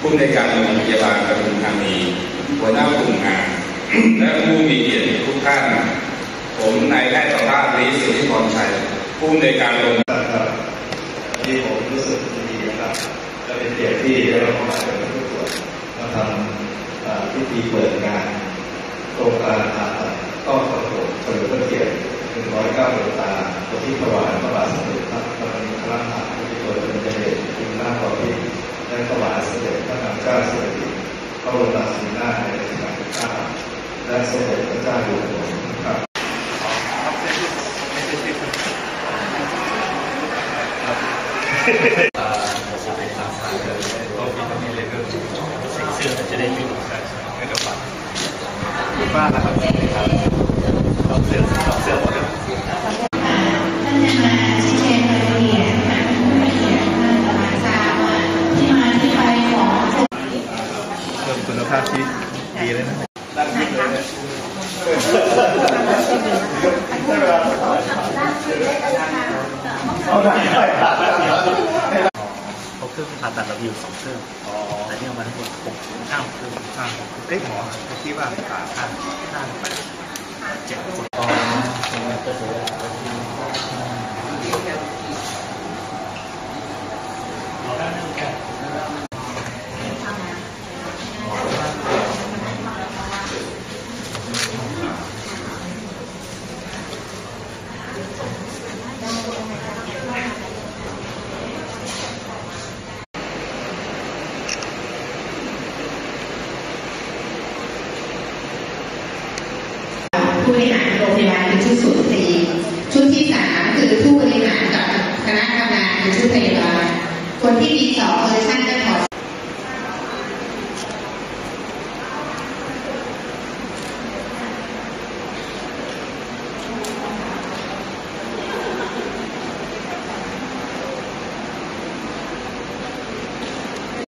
ผู้ในการโรงพยาบาลปทุมธานีหัวหน้ากลุ่มงาน และผู้มีเกียรติทุกท่าน ผมนายแพทย์ประภาสรีสุทธิพรชัยผู้ในการโรงครับวันนี้ผมรู้สึกดีนะครับและเป็นเกียรติที่ได้รับมาจากทุกส่วนมาทำพิธีเปิดงานโครงการผ่าตัดต้องกระโดดเฉลิมพระเกียรติ109ดวงตาตัวที่ถวายพระบาทสมเด็จพระบรมินทราชาธิบดีโดยเป็นเดชคุณหน้าต่อที่ และถวายสมเด็จพระนางเจ้าสิริกิติ์พระบรมราชินีนาถในรัชกาลที่เก้าและสมเด็จพระเจ้าอยู่หัวครับบ้านนะครับต้องเสื้อต้องเสื้อหมดเลย เพิ่มคุณภาพชีวิตดีเลยนะเขาเครื่องผ่าตัดเราอยู่สองเครื่องแต่นี่เอามาทั้งหมดหกห้าเครื่องห้าเอ้ยหมอเขาคิดว่าผ่าห้าห้างแปดเจ็ดคน ผู้บริหารโรงพยาบาลคือชุดสูตรสีชุดที่สามคือผู้บริหารกับคณะทำงานคือชุดพยาบาลคนที่มีสองเวอร์ชันก็